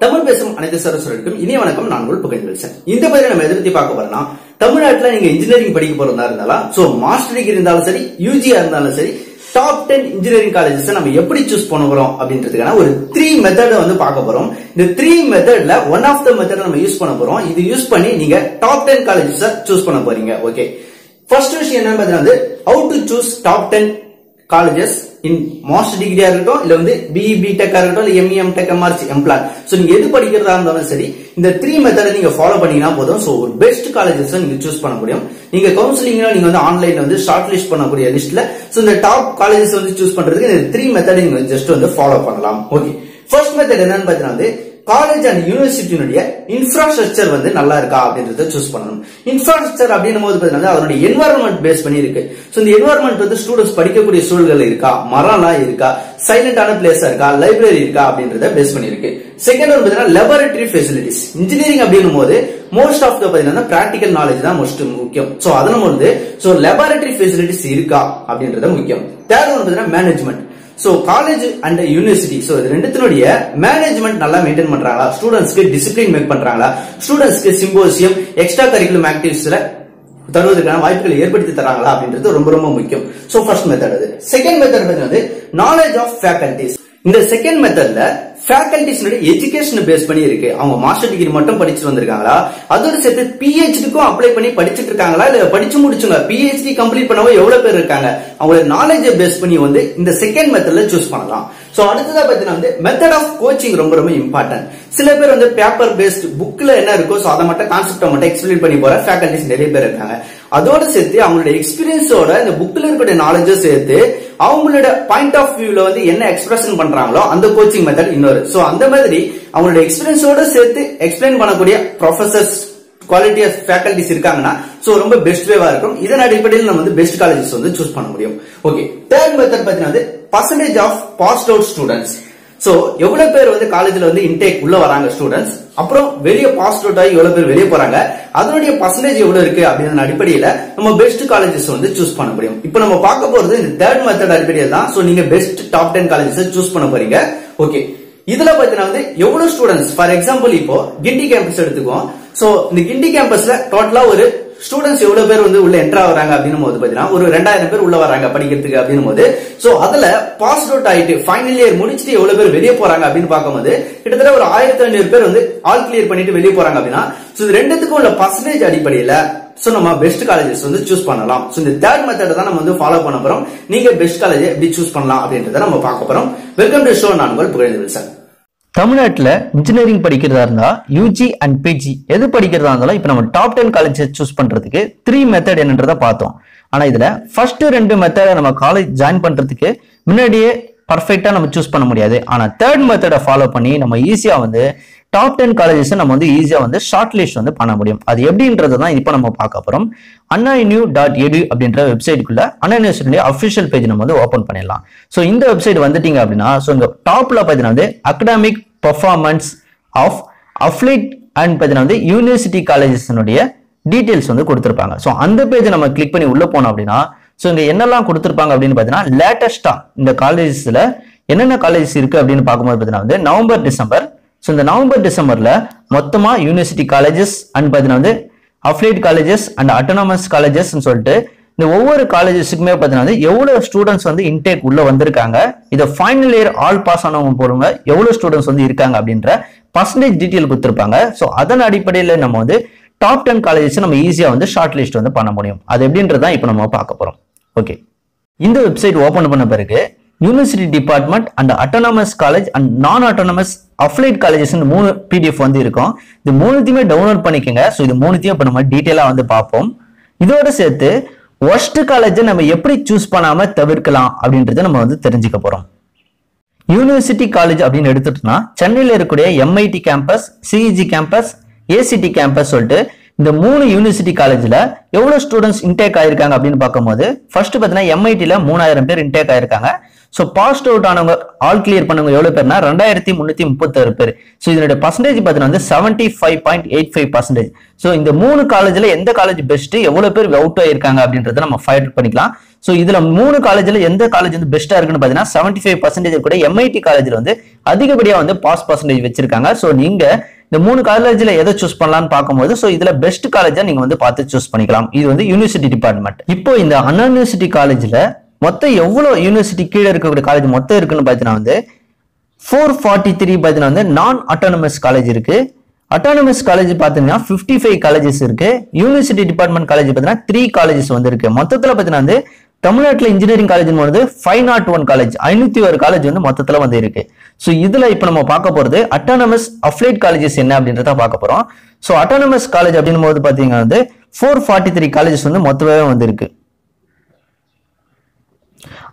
தமிழ் பேசும் அனைத்து சரஸ்வரருக்கும் இனிய வணக்கம். நான் உள் புகழ் இந்த மாதிரி நம்ம எதிர்த்து பார்க்க போறோம்னா தமிழ்நாட்டுல நீங்க இன்ஜினியரிங் படிக்க போறதா இருந்தாலும் சோ மாஸ்டர் டிகிரி இருந்தாலும் சரி யூஜியா இருந்தாலும் சரி டாப் டென் இன்ஜினியரிங் காலேஜஸ் நம்ம எப்படி சூஸ் பண்ண போறோம் அப்படின்றதுக்கான ஒரு த்ரீ மெத்தட வந்து பார்க்க போறோம். இந்த த்ரீ மெத்தட்ல ஒன் ஆஃப் த மெத்தட் நம்ம யூஸ் பண்ண போறோம். இது யூஸ் பண்ணி நீங்க டாப் டென் காலேஜஸ் சூஸ் பண்ண போறீங்க. ஓகே ஃபர்ஸ்ட் விஷயம் என்னன்னு பார்த்தீங்கன்னா how to choose top ten colleges in master டிகிரியா இருக்கட்டும் இல்ல வந்து பிஇ பிடெக்கா இருக்கட்டும் இல்ல ME MTech MRC employ so நீங்க எது படிக்கிறதா இருந்தாலும் சரி இந்த த்ரீ மெத்தட நீங்க ஃபாலோ பண்ணீங்கன்னா போதும். சோ ஒரு பெஸ்ட் காலேஜஸ் நீங்க சூஸ் பண்ண முடியும். நீங்க கவுன்சிலிங்னா நீங்க வந்து ஆன்லைன்ல வந்து ஷார்ட் லிஸ்ட் பண்ணக்கூடிய லிஸ்ட்ல சோ இந்த டாப் காலேஜஸ் வந்து சூஸ் பண்றதுக்கு இந்த த்ரீ மெத்தட் நீங்க ஜஸ்ட் வந்து ஃபாலோ பண்ணலாம். ஓகே ஃபர்ஸ்ட் மெத்தட் என்னன்னு பாத்தீங்கன்னா வந்து காலேஜ் அண்ட் யூனிவர்சிட்டியினுடைய இன்ஃப்ராஸ்ட்ரக்சர் வந்து நல்லா இருக்கா அப்படின்றத சூஸ் பண்ணணும். இன்ஃப்ராஸ்ட்ரக்சர் அப்படின்னும் போது பார்த்தீங்கன்னா அதனுடைய என்வரன்மெண்ட் பேஸ் பண்ணி இருக்கு ஸோ இந்த என்வரன்மெண்ட் வந்து ஸ்டூடெண்ட்ஸ் படிக்கக்கூடிய சூழல்கள் இருக்கா? மரம்லாம் இருக்கா? சைலண்டான பிளேஸா இருக்கா? லைப்ரரி இருக்கா? அப்படின்றத பேஸ் பண்ணிருக்கு செகண்ட் ஒன் பாத்தீங்கன்னா லெபரட்டரி ஃபெசிலிட்டிஸ் இன்ஜினியரிங் அப்படின்னும் போது மோஸ்ட் ஆஃப் த பாத்தீங்கன்னா பிராக்டிகல் நாலேஜ் தான் மோஸ்ட் முக்கியம். சோ அதனும் வந்து சோ லெபரட்டரி ஃபெசிலிட்டிஸ் இருக்கா அப்படின்றது முக்கியம். தேர்ட் ஒன் பாத்தீங்கன்னா management so college and university so இது ரெண்டுத்தினுடைய மேனேஜ்மெண்ட் நல்லா மெயின்டைன் பண்றாங்களா? ஸ்டூடெண்ட்ஸ்க்கு டிசிப்ளின் மேக் பண்றாங்களா? ஸ்டூடெண்ட்ஸ்க்கு சிம்போசியம் எக்ஸ்ட்ரா கரிக்குலம் ஆக்டிவிட்டிஸ்ல தருவதற்கான வாய்ப்புகளை ஏற்படுத்தி தராங்களா அப்படின்றது ரொம்ப ரொம்ப முக்கியம். ஸோ ஃபர்ஸ்ட் மெத்தட் அது. செகண்ட் மெத்தட் வந்து நாலேஜ் ஆஃப் ஃபேக்கல்டிஸ் இந்த செகண்ட் மெத்தட்ல ஃபேக்கல்டிஸ்னுடைய எஜுகேஷன் பேஸ் பண்ணி இருக்கு அவங்க மாஸ்டர் டிகிரி மட்டும் படிச்சுட்டு வந்திருக்காங்களா? அதோட சேர்த்து பிஹெச்டிக்கும் அப்ளை பண்ணி படிச்சுட்டு இருக்காங்களா? இல்ல படிச்சு முடிச்சுங்க. பிஹெச்டி கம்ப்ளீட் பண்ணவோ எவ்வளவு பேர் இருக்காங்க? அவங்களோட நாலேஜை பேஸ் பண்ணி வந்து இந்த செகண்ட் மெத்தட்ல சூஸ் பண்ணலாம். சோ அடுத்ததா பாத்தீங்கன்னா வந்து மெத்தட் ஆஃப் கோச்சிங் ரொம்ப ரொம்ப இம்பார்ட்டன்ட் சில பேர் வந்து பேப்பர் பேஸ்ட் புக்ல என்ன இருக்கோ ஸோ அதை மட்டும் கான்செப்டை மட்டும் எக்ஸ்பிளைன் பண்ணி போற ஃபேக்கல்டிஸ் நிறைய பேர் இருக்காங்க. அதோட சேர்த்து அவங்களுடைய எக்ஸ்பீரியன்ஸோட இந்த புக்ல இருக்கக்கூடிய நாலேஜும் சேர்த்து அவங்களோட பாயிண்ட் ஆஃப் வியூல வந்து என்ன எக்ஸ்பிரஷன் பண்றாங்களோ அந்த கோச்சிங் மெத்தட் இன்னொரு. சோ அந்த மாதிரி அவங்களோட எக்ஸ்பீரியன்ஸோட சேர்த்து எக்ஸ்பிளைன் பண்ணக்கூடிய ப்ரொஃபசர்ஸ் குவாலிட்டி ஆஃப் ஃபேக்கல்டிஸ் இருக்காங்கன்னா ஸோ ரொம்ப பெஸ்ட் வேவா இருக்கும். இதன் அடிப்படையில் நம்ம வந்து பெஸ்ட் காலேஜஸ் வந்து சூஸ் பண்ண முடியும். ஓகே தேர்ட் மெத்தட் பார்த்தீங்கன்னா வந்து percentage of passed out students so எவ்வளவு பேர் வந்து காலேஜ்ல வந்து இன்டேக் உள்ள வராங்க ஸ்டூடெண்ட்ஸ் அப்புறம் வெளியே பாஸ் அவுட் ஆகி எவ்வளவு பேர் வெளியே போறாங்க? அதனுடைய பர்சன்டேஜ் எவ்வளவு இருக்கு அப்படின்ற அடிப்படையில நம்ம பெஸ்ட் காலேஜஸ் வந்து சூஸ் பண்ண முடியும். இப்போ நம்ம பார்க்க போறது இந்த தேர்ட் மெத்தட் அடிப்படையில் தான். சோ நீங்க best top ten colleges choose பண்ண போறீங்க. ஓகே இதுல பாத்தீங்கன்னா வந்து எவ்வளவு ஸ்டூடெண்ட்ஸ் ஃபார் எக்ஸாம்பிள் இப்போ கிண்டி கேம்பஸ் எடுத்துக்கோ சோ இந்த கிண்டி கேம்பஸ்ல டோட்டலா ஒரு ஸ்டூடெண்ட்ஸ் எவ்வளவு பேர் வந்து உள்ள என்டர் ஆகுறாங்க அப்படின்னு போது பாத்தீங்கன்னா ஒரு ரெண்டாயிரம் பேர் உள்ள வராங்க படிக்கிறதுக்கு அப்படின்னும் போது சோ அதுல பாஸ் அவுட் ஆயிட்டு ஃபைனல் இயர் முடிச்சுட்டு எவ்வளவு பேர் வெளியே போறாங்க அப்படின்னு பார்க்கும்போது கிட்டத்தட்ட ஒரு ஆயிரத்தி ஐநூறு பேர் வந்து ஆல் கிளியர் பண்ணிட்டு வெளியே போறாங்க அப்படின்னா சோ இது ரெண்டுத்துக்கும் உள்ள பர்சன்டேஜ் அடிப்படையில சோ நம்ம பெஸ்ட் காலேஜஸ் வந்து சூஸ் பண்ணலாம். சோ இந்த தேர்ட் மெத்தட் தான் நம்ம வந்து ஃபாலோ பண்ண போறோம். நீங்க பெஸ்ட் காலேஜ் எப்படி சூஸ் பண்ணலாம் அப்படின்றத நம்ம பார்க்க போறோம். வெல்கம் டு ஷோ நான் உங்கள் புகழேந்தி சார் தமிழ்நாட்டில் இன்ஜினியரிங் படிக்கிறதா இருந்தால் யூஜி அண்ட் பிஜி எது படிக்கிறதா இருந்தாலும் இப்போ நம்ம டாப் டென் காலேஜ் சூஸ் பண்ணுறதுக்கு த்ரீ மெத்தட் என்னன்றதை பார்த்தோம். ஆனால் இதில் ஃபஸ்ட்டு ரெண்டு மெத்தடை நம்ம காலேஜ் ஜாயின் பண்ணுறதுக்கு முன்னாடியே பர்ஃபெக்டாக நம்ம சூஸ் பண்ண முடியாது. ஆனால் தேர்ட் மெத்தடை ஃபாலோ பண்ணி நம்ம ஈஸியாக வந்து டாப் டென் காலேஜஸ் நம்ம வந்து ஈஸியாக வந்து ஷார்ட் லிஸ்ட் வந்து பண்ண முடியும். அது எப்படின்றது தான் இப்போ நம்ம பார்க்க போகிறோம் அண்ணா நியூ டாட் எடு அப்படின்ற வெப்சைட்டுக்குள்ள அண்ணா யூனிவர்சிட்டியுடைய அஃபிஷியல் பேஜ் நம்ம வந்து ஓப்பன் பண்ணிடலாம். ஸோ இந்த வெப்சைட் வந்துட்டீங்க அப்படின்னா ஸோ இந்த டாப்ல பார்த்தீங்கன்னா வந்து academic performance of affiliated and பார்த்தீங்கன்னா வந்து யூனிவர்சிட்டி காலேஜஸ்னுடைய டீட்டெயில்ஸ் வந்து கொடுத்துருப்பாங்க. ஸோ அந்த பேஜை நம்ம கிளிக் பண்ணி உள்ளே போனோம் அப்படின்னா ஸோ இங்கே என்னெல்லாம் கொடுத்துருப்பாங்க அப்படின்னு பார்த்தீங்கன்னா லேட்டஸ்ட்டாக இந்த காலேஜஸில் என்னென்ன காலேஜஸ் இருக்குது அப்படின்னு பார்க்கும்போது பார்த்தீங்கன்னா வந்து நவம்பர் டிசம்பர் ஸோ இந்த நவம்பர் டிசம்பர்ல மொத்தமாக யூனிவர்சிட்டி காலேஜஸ் அண்ட் பார்த்தீங்கன்னா வந்து அஃப்லைட் காலேஜஸ் அண்ட் அட்டோனமஸ் காலேஜஸ்ன்னு சொல்லிட்டு இந்த ஒவ்வொரு காலேஜஸுக்குமே பார்த்தீங்கன்னா வந்து எவ்வளோ ஸ்டூடெண்ட்ஸ் வந்து இன்டேக் உள்ளே வந்திருக்காங்க இதை ஃபைனல் இயர் ஆல் பாஸ் ஆனவங்க போகிறவங்க எவ்வளோ ஸ்டூடெண்ட்ஸ் வந்து இருக்காங்க அப்படின்ற பர்சன்டேஜ் டீட்டெயில் கொடுத்துருப்பாங்க. ஸோ அதன் அடிப்படையில் நம்ம வந்து டாப் டென் காலேஜஸ் நம்ம ஈஸியாக வந்து ஷார்ட் லிஸ்ட் வந்து பண்ண முடியும். அது எப்படின்றது தான் இப்போ நம்ம பார்க்க போகிறோம் ஓகே இந்த வெப்சைட் ஓப்பன் பண்ண பிறகு university department and autonomous college and non autonomous affiliated colleges மூணு பிடிஎஃப் வந்து இருக்கும். இது மூணுத்தையுமே டவுன்லோட் பண்ணிக்கோங்க. ஸோ இது மூணுத்தையும் இப்போ நம்ம டீட்டெயிலாக வந்து பார்ப்போம். இதோட சேர்த்து ஒஸ்ட் காலேஜை நம்ம எப்படி சூஸ் பண்ணாமல் தவிர்க்கலாம் அப்படின்றத நம்ம வந்து தெரிஞ்சுக்க போகிறோம் யூனிவர்சிட்டி காலேஜ் அப்படின்னு எடுத்துட்டோம்னா சென்னையில் இருக்கக்கூடிய MIT campus CEG campus ACT campus சொல்லிட்டு இந்த மூணு யூனிவர்சிட்டி காலேஜில் எவ்வளோ ஸ்டூடெண்ட்ஸ் இன்டேக் ஆயிருக்காங்க அப்படின்னு பார்க்கும்போது ஃபர்ஸ்ட் பார்த்தீங்கன்னா எம்ஐடியில் மூணாயிரம் பேர் இன்டேக் ஆயிருக்காங்க. ஸோ பாஸ்ட் அவுட் ஆனவங்க ஆல் கிளியர் பண்ணவங்க எவ்வளோ பேர்னா ரெண்டாயிரத்தி முந்நூற்றி முப்பத்தாறு பேர். ஸோ இதனுடைய பர்சன்டேஜ் பார்த்தீங்கன்னா வந்து seventy five point eight five percentage so இந்த மூணு காலேஜில் எந்த காலேஜ் பெஸ்ட்டு எவ்வளோ பேர் அவுட் ஆகியிருக்காங்க அப்படின்றத நம்ம ஃபைட் பண்ணிக்கலாம். ஸோ இதில் மூணு காலேஜில் எந்த காலேஜ் வந்து பெஸ்ட்டாக இருக்குன்னு பார்த்தீங்கன்னா செவன்ட்டி ஃபைவ் பர்சன்டேஜ் கூட எம்ஐடி காலேஜில் வந்து அதிகப்படியாக வந்து பாஸ் பர்சன்டேஜ் வச்சிருக்காங்க. ஸோ நீங்கள் இந்த மூணு காலேஜில் எதை சூஸ் பண்ணலாம்னு பார்க்கும்போது ஸோ இதில் பெஸ்ட் காலேஜாக நீங்கள் வந்து பார்த்து சூஸ் பண்ணிக்கலாம். இது வந்து யூனிவர்சிட்டி டிபார்ட்மெண்ட் இப்போ இந்த அன்யூனிவர்சிட்டி காலேஜில் மொத்தம் எவ்வளோ யூனிவர்சிட்டி கீழே இருக்கக்கூடிய காலேஜ் மொத்தம் இருக்குன்னு பார்த்தீங்கன்னா வந்து ஃபோர் ஃபார்ட்டி த்ரீ பார்த்தீங்கன்னா வந்து நான் அட்டானமஸ் காலேஜ் இருக்குது அட்டானமஸ் காலேஜ் பார்த்தீங்கன்னா ஃபிஃப்டி ஃபைவ் காலேஜஸ் இருக்கு. யூனிவர்சிட்டி டிபார்ட்மெண்ட் காலேஜ் பார்த்தீங்கன்னா த்ரீ காலேஜஸ் வந்துருக்கு. மொத்தத்தில் பார்த்தீங்கன்னா வந்து தமிழ்நாட்டில் இன்ஜினியரிங் காலேஜ் வந்து ஃபைவ் நாட் ஒன் காலேஜ் ஐநூற்றி ஒரு காலேஜ் வந்து மொத்தத்தில் வந்து இருக்கு. ஸோ இதில் இப்போ நம்ம பார்க்க போகிறது அட்டானமஸ் அஃப்லேட் காலேஜஸ் என்ன அப்படின்றத பார்க்க போகிறோம் ஸோ அட்டானமஸ் காலேஜ் அப்படின்னும் போது பார்த்தீங்கன்னா வந்து ஃபோர் ஃபார்ட்டி த்ரீ காலேஜஸ் வந்து மொத்தமாகவே வந்துருக்கு.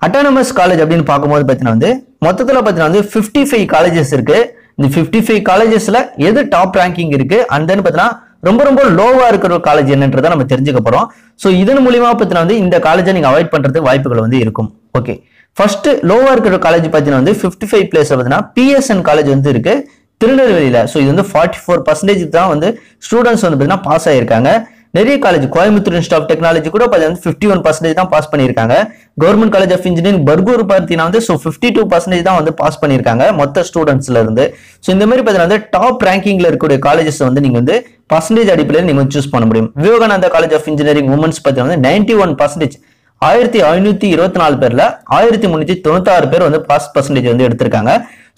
அட்டானமஸ் காலேஜ் அப்படின்னு பார்க்கும்போது பார்த்தீங்கன்னா வந்து மொத்தத்தில் பார்த்தீங்கன்னா வந்து ஃபிஃப்டி ஃபைவ் காலேஜஸ் இருக்கு. இந்த ஃபிஃப்டி ஃபைவ் காலேஜஸில் எது டாப் ரேங்கிங் இருக்கு? அண்ட் தென் பார்த்தீங்கன்னா ரொம்ப ரொம்ப லோவாக இருக்கிற காலேஜ் என்னன்றதை நம்ம தெரிஞ்சுக்க போகிறோம் ஸோ இதன் மூலியமாக பார்த்தீங்கன்னா வந்து இந்த காலேஜை நீங்கள் அவாய்ட் பண்ணுறதுக்கு வாய்ப்புகள் வந்து இருக்கும். ஓகே ஃபர்ஸ்ட் லோவாக இருக்கிற காலேஜ் பார்த்தீங்கன்னா வந்து ஃபிஃப்டி ஃபைவ் பிளேஸ் பார்த்தீங்கன்னா பிஎஸ்என் காலேஜ் வந்து இருக்கு. திருநெல்வேலியில். ஸோ இது வந்து ஃபார்ட்டி ஃபோர் பர்சன்டேஜ் தான் வந்து ஸ்டூடெண்ட்ஸ் வந்து பார்த்தீங்கன்னா பாஸ் ஆகியிருக்காங்க நிறைய college Coimbatore Institute of Technology கூட பார்த்தீங்கன்னா ஃபிஃப்டி ஒன் பர்சன்டேஜ் தான் பாஸ் பண்ணியிருக்காங்க. Government College of Engineering Bargur பார்த்தீங்கன்னா வந்து ஸோ ஃபிஃப்டி டூ பர்சன்டேஜ் தான் வந்து பாஸ் பண்ணியிருக்காங்க மொத்த ஸ்டூடெண்ட்ஸ்ல இருந்து. ஸோ இந்த மாதிரி பார்த்தீங்கன்னா வந்து டாப் ரேங்கிங்ல இருக்கக்கூடிய காலேஜஸ் வந்து நீங்க வந்து பர்சன்டேஜ் அடிப்படையில் நீங்க சூஸ் பண்ண முடியும். Vivekananda College of Engineering women's பார்த்தீங்கன்னா வந்து நைன்டி ஒன் பர்சன்டேஜ் ஆயிரத்தி ஐநூத்தி இருபத்தி நாலு பேர்ல ஆயிரத்தி முன்னூத்தி தொண்ணூத்தாறு பேர் வந்து பாஸ் பர்சன்டேஜ் வந்து எடுத்திருக்காங்க.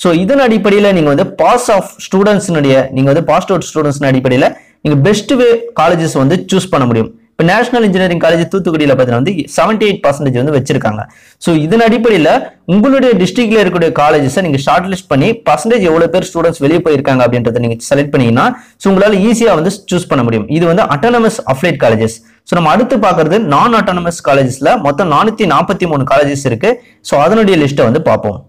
ஸோ இதன் அடிப்படையில் நீங்க வந்து பாஸ் ஆஃப் ஸ்டூடெண்ட்ஸ்னுடைய நீங்க வந்து பாஸ் அவுட் ஸ்டூடெண்ட்ஸ் அடிப்படையில் நீங்கள் பெஸ்ட் வே காலேஜஸ் வந்து சூஸ் பண்ண முடியும். இப்போ நேஷனல் இன்ஜினியரிங் காலேஜ் தூத்துக்குடியில் பார்த்தீங்கன்னா வந்து செவன்டி எயிட் பர்சன்டேஜ் வந்து வச்சிருக்காங்க. ஸோ இதன் அடிப்படையில் உங்களுடைய டிஸ்ட்ரிக்ட்ல இருக்கக்கூடிய காலேஜஸை நீங்கள் ஷார்ட் லிஸ்ட் பண்ணி பர்சன்டேஜ் எவ்வளோ பேர் ஸ்டூடெண்ட்ஸ் வெளியே போயிருக்காங்க அப்படின்றத நீங்கள் செலக்ட் பண்ணீங்கன்னா ஸோ உங்களால் ஈஸியாக வந்து சூஸ் பண்ண முடியும். இது வந்து அட்டானமஸ் அஃப்லேட் காலேஜஸ் ஸோ நம்ம அடுத்து பார்க்கறது நான் அட்டானமஸ் காலேஜஸில் மொத்தம் நானூற்றி நாற்பத்தி மூணு காலேஜஸ் இருக்கு. ஸோ அதனுடைய லிஸ்ட்டை வந்து பார்ப்போம்.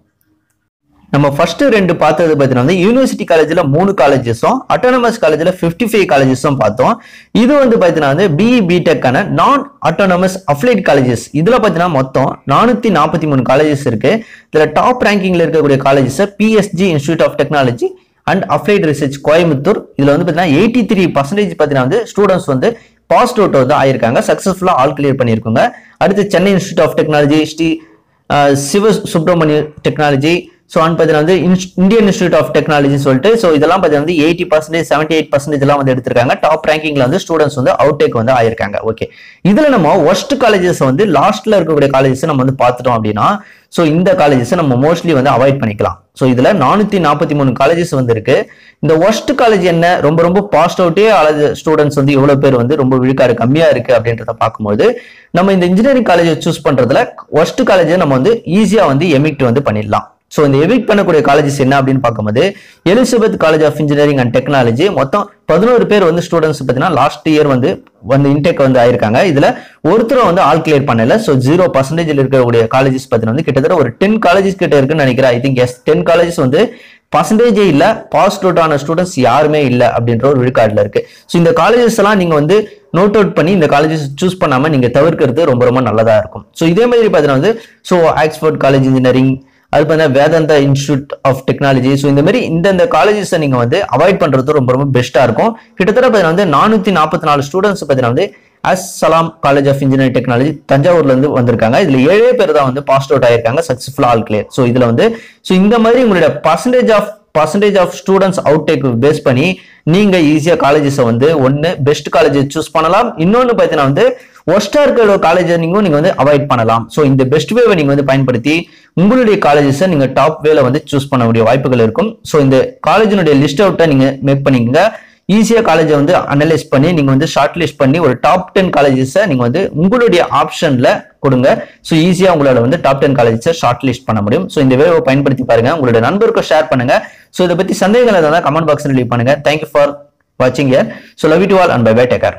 நம்ம ஃபர்ஸ்ட் ரெண்டு பார்த்தது பார்த்தீங்கன்னா வந்து யூனிவர்சிட்டி காலேஜில் மூணு காலேஜஸும் அட்டானமஸ் காலேஜில் ஃபிஃப்டி ஃபைவ் காலேஜஸும் பார்த்தோம். இது வந்து பார்த்தீங்கன்னா வந்து பிஇ பிடெக்கான நான் அட்டானமஸ் அஃப்லைட் காலேஜஸ் இதில் பார்த்தீங்கன்னா மொத்தம் நானூற்றி நாற்பத்தி மூணு காலேஜஸ் இருக்கு. இதில் டாப் ரேங்கிங்கில் இருக்கக்கூடிய காலேஜஸை PSG Institute of Technology and Applied Research Coimbatore. இதில் வந்து பார்த்தீங்கன்னா எயிட்டி த்ரீ பர்சன்டேஜ் பார்த்தீங்கன்னா வந்து ஸ்டூடெண்ட்ஸ் வந்து பாஸ் அவுட் வந்து ஆயிருக்காங்க சக்ஸஸ்ஃபுல்லாக ஆல் கிளியர் பண்ணியிருக்காங்க. அடுத்து Chennai Institute of Technology Shri Siva Subramaniya Technology so and பார்த்தீங்கன்னா வந்து இன்ஸ்- இந்தியன் இன்ஸ்டியூட் ஆஃப் டெக்னாலஜின்னு சொல்லிட்டு ஸோ இதெல்லாம் பார்த்தீங்கன்னா வந்து eighty percentage seventy eight percentage எல்லாம் வந்து எடுத்திருக்காங்க. டாப் ரேங்கிங்ல வந்து ஸ்டூடெண்ட்ஸ் வந்து அவுட் டேக் வந்து ஆயிருக்காங்க. ஓகே இதுல நம்ம ஒஸ்ட் காலேஜஸ் வந்து லாஸ்ட்ல இருக்கக்கூடிய காலேஜஸ் நம்ம வந்து பார்த்துட்டோம் அப்படின்னா ஸோ இந்த காலேஜஸ் நம்ம மோஸ்ட்லி வந்து அவாய்ட் பண்ணிக்கலாம். ஸோ இதுல நானூத்தி நாற்பத்தி மூணு காலேஜஸ் வந்து இருக்கு. இந்த ஒஸ்ட் காலேஜ் என்ன? ரொம்ப ரொம்ப பாஸ்ட் அவுட்டே அழகு ஸ்டூடெண்ட்ஸ் வந்து எவ்வளவு பேர் வந்து ரொம்ப விழுக்காடு கம்மியா இருக்கு அப்படின்றத பார்க்கும்போது நம்ம இந்த இன்ஜினியரிங் காலேஜை சூஸ் பண்றதுல ஒஸ்ட் காலேஜை நம்ம வந்து ஈஸியா வந்து எமிக்ட் வந்து பண்ணிடலாம். ஸோ இந்த எவிக் பண்ணக்கூடிய காலேஜஸ் என்ன அப்படின்னு பார்க்கும்போது Elizabeth College of Engineering and Technology மொத்தம் பதினோரு பேர் வந்து ஸ்டூடெண்ட்ஸ் பார்த்தீங்கன்னா லாஸ்ட் இயர் வந்து வந்து இன்டெக் வந்து ஆயிருக்காங்க. இதில் ஒருத்தரும் வந்து ஆல் கிளியர் பண்ணல. ஸோ ஜீரோ பர்சன்டேஜில் இருக்கக்கூடிய காலேஜஸ் பார்த்தீங்கன்னா வந்து கிட்டத்தட்ட ஒரு டென் காலேஜஸ் கிட்ட இருக்குன்னு நினைக்கிறேன். I think yes ten colleges வந்து பர்சன்டேஜே இல்லை பாஸ் அவுட் ஆன ஸ்டூடெண்ட்ஸ் யாருமே இல்லை அப்படின்ற ஒரு விழுக்காட்டில் இருக்கு. ஸோ இந்த காலேஜஸ் எல்லாம் நீங்கள் வந்து நோட் அவுட் பண்ணி இந்த காலேஜஸ் சூஸ் பண்ணாமல் நீங்கள் தவிர்க்கிறது ரொம்ப ரொம்ப நல்லதாக இருக்கும். ஸோ இதே மாதிரி பார்த்தீங்கன்னா வந்து ஸோ ஆக்ஸ்போர்ட் காலேஜ் இன்ஜினியரிங் அது பார்த்தீங்கன்னா Vedanta Institute of Technology so இந்த மாதிரி இந்தந்த காலேஜஸை நீங்கள் வந்து அவாய்ட் பண்ணுறது ரொம்ப ரொம்ப பெஸ்ட்டாக இருக்கும். கிட்டத்தட்ட பார்த்தீங்கன்னா வந்து நானூற்றி நாற்பத்தி நாலு ஸ்டூடெண்ட்ஸ் பார்த்தீங்கன்னா வந்து As Salam college of engineering technology தஞ்சாவூர்லேருந்து வந்திருக்காங்க. இதில் ஏழே பேர் தான் வந்து பாஸ்ட் அவுட் ஆயிருக்காங்க சக்ஸஸ்ஃபுல்லாக ஆல் கிளியர் ஸோ இதில் வந்து ஸோ இந்த மாதிரி உங்களுடைய percentage of percentage of students out take base பண்ணி நீங்கள் ஈஸியாக காலேஜஸை வந்து ஒன்று பெஸ்ட் காலேஜை சூஸ் பண்ணலாம். இன்னொன்று பார்த்தீங்கன்னா வந்து ஒஸ்டா இருக்கிற காலேஜ் நீங்கள் வந்து அவாய்ட் பண்ணலாம். ஸோ இந்த பெஸ்ட் வேவை நீங்கள் வந்து பயன்படுத்தி உங்களுடைய காலேஜஸை நீங்க டாப் வேல வந்து சூஸ் பண்ணக்கூடிய வாய்ப்புகள் இருக்கும். ஸோ இந்த காலேஜினுடைய லிஸ்ட் அவுட்டை நீங்க மேக் பண்ணிக்கங்க. ஈஸியா காலேஜை வந்து அனலைஸ் பண்ணி நீங்க வந்து ஷார்ட் லிஸ்ட் பண்ணி ஒரு டாப் டென் காலேஜஸை நீங்க வந்து உங்களுடைய ஆப்ஷன்ல கொடுங்க. ஸோ ஈஸியா உங்களால வந்து டாப் டென் காலேஜஸை ஷார்ட் லிஸ்ட் பண்ண முடியும். ஸோ இந்த வேவை பயன்படுத்தி பாருங்க. உங்களுடைய நண்பருக்கும் ஷேர் பண்ணுங்க. ஸோ இதை பத்தி சந்தேகங்கள் இருந்தால் கமெண்ட் பாக்ஸ் லீவ் பண்ணுங்க. தேங்க்யூ ஃபார் வாட்சிங் year so love you all and bye bye take care